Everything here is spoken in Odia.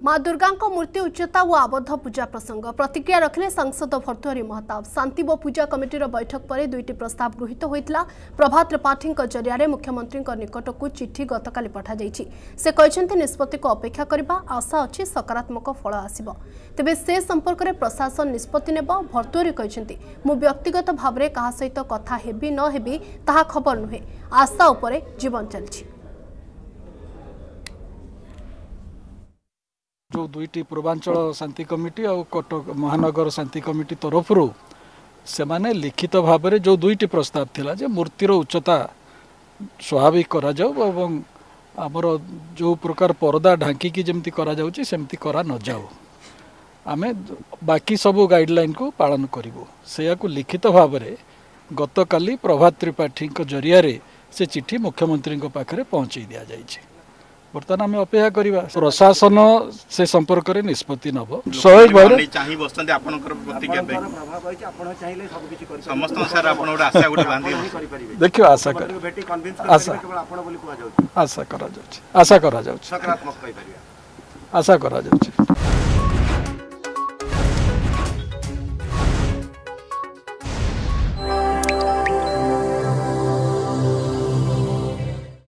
ମା ଦୁର୍ଗାଙ୍କ ମୂର୍ତ୍ତି ଉଚ୍ଚତା ଓ ଆବଦ୍ଧ ପୂଜା ପ୍ରସଙ୍ଗ। ପ୍ରତିକ୍ରିୟା ରଖିଲେ ସାଂସଦ ଭର୍ତ୍ତୁହରି ମହତାବ। ଶାନ୍ତି ଓ ପୂଜା କମିଟିର ବୈଠକ ପରେ ଦୁଇଟି ପ୍ରସ୍ତାବ ଗୃହୀତ ହୋଇଥିଲା। ପ୍ରଭାତ ତ୍ରିପାଠୀଙ୍କ ଜରିଆରେ ମୁଖ୍ୟମନ୍ତ୍ରୀଙ୍କ ନିକଟକୁ ଚିଠି ଗତକାଲି ପଠାଯାଇଛି। ସେ କହିଛନ୍ତି ନିଷ୍ପତ୍ତିକୁ ଅପେକ୍ଷା କରିବା ଆଶା ଅଛି ସକାରାତ୍ମକ ଫଳ ଆସିବ। ତେବେ ସେ ସମ୍ପର୍କରେ ପ୍ରଶାସନ ନିଷ୍ପତ୍ତି ନେବ ଭର୍ତ୍ତୁହରି କହିଛନ୍ତି ମୁଁ ବ୍ୟକ୍ତିଗତ ଭାବରେ କାହା ସହିତ କଥା ହେବି ନ ହେବି ତାହା ଖବର ନୁହେଁ। ଆଶା ଉପରେ ଯେଉଁ ଦୁଇଟି ପୂର୍ବାଞ୍ଚଳ ଶାନ୍ତି କମିଟି ଆଉ କଟକ ମହାନଗର ଶାନ୍ତି କମିଟି ତରଫରୁ ସେମାନେ ଲିଖିତ ଭାବରେ ଯେଉଁ ଦୁଇଟି ପ୍ରସ୍ତାବ ଥିଲା ଯେ ମୂର୍ତ୍ତିର ଉଚ୍ଚତା ସ୍ୱାଭାବିକ କରାଯାଉ ଏବଂ ଆମର ଯେଉଁ ପ୍ରକାର ପରଦା ଢାଙ୍କିକି ଯେମିତି କରାଯାଉଛି ସେମିତି କରା ନଯାଉ ଆମେ ବାକି ସବୁ ଗାଇଡ଼ଲାଇନକୁ ପାଳନ କରିବୁ। ସେଇଆକୁ ଲିଖିତ ଭାବରେ ଗତକାଲି ପ୍ରଭାତ ତ୍ରିପାଠୀଙ୍କ ଜରିଆରେ ସେ ଚିଠି ମୁଖ୍ୟମନ୍ତ୍ରୀଙ୍କ ପାଖରେ ପହଞ୍ଚାଇ ଦିଆଯାଇଛି। ବର୍ତ୍ତମାନ ଆମେ ଅପେକ୍ଷା କରିବା। ପ୍ରଶାସନ ସେ ସମ୍ପର୍କରେ ନିଷ୍ପତ୍ତି ନେବ। ସ୍ୱାଭାବିକ ଭାବରେ ଚାହିଁ ବସିଛନ୍ତି ଆପଣଙ୍କର ଦେଖିବା ଆଶା ଆଶା। କରାଯାଉଛି। ଆଶା କରାଯାଉଛି। ଆଶା କରାଯାଉଛି।